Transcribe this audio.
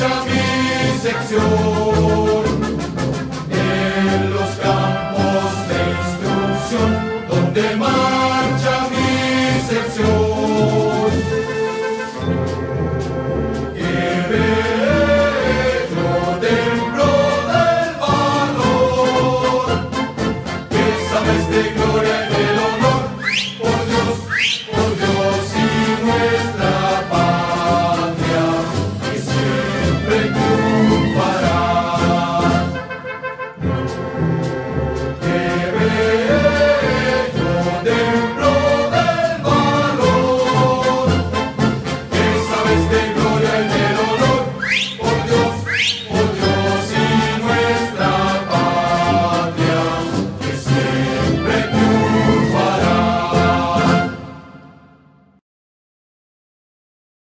marcha mi sección. En los campos de instrucción, donde marcha mi sección. Oh,